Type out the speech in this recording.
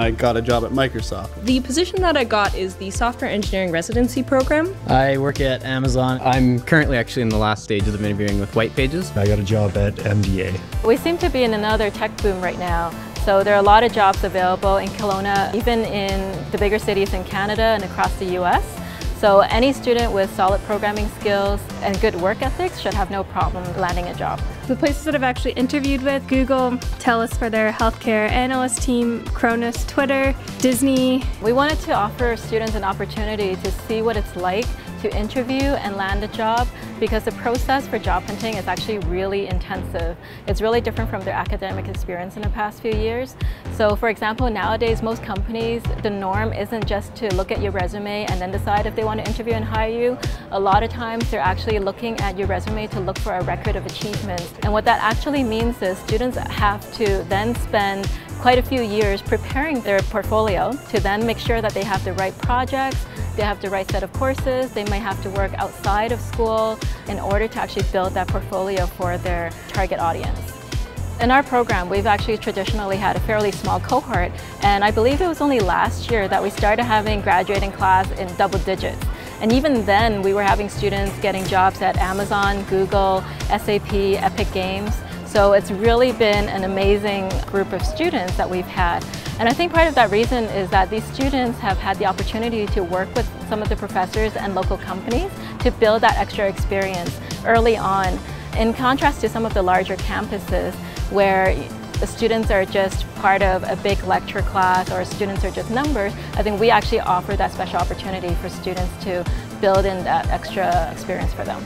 I got a job at Microsoft. The position that I got is the Software Engineering Residency Program. I work at Amazon. I'm currently actually in the last stages of interviewing with White Pages. I got a job at MDA. We seem to be in another tech boom right now. So there are a lot of jobs available in Kelowna, even in the bigger cities in Canada and across the US. So any student with solid programming skills and good work ethics should have no problem landing a job. The places that I've actually interviewed with, Google, TELUS for their healthcare analyst team, Cronus, Twitter, Disney. We wanted to offer students an opportunity to see what it's like to interview and land a job because the process for job hunting is actually really intensive. It's really different from their academic experience in the past few years. So for example, nowadays most companies, the norm isn't just to look at your resume and then decide if they want to interview and hire you. A lot of times they're actually looking at your resume to look for a record of achievements. And what that actually means is students have to then spend quite a few years preparing their portfolio to then make sure that they have the right projects, they have the right set of courses, they might have to work outside of school in order to actually build that portfolio for their target audience. In our program, we've actually traditionally had a fairly small cohort, and I believe it was only last year that we started having graduating class in double digits. And even then, we were having students getting jobs at Amazon, Google, SAP, Epic Games. So it's really been an amazing group of students that we've had. And I think part of that reason is that these students have had the opportunity to work with some of the professors and local companies to build that extra experience early on. In contrast to some of the larger campuses where the students are just part of a big lecture class or students are just numbers, I think we actually offer that special opportunity for students to build in that extra experience for them.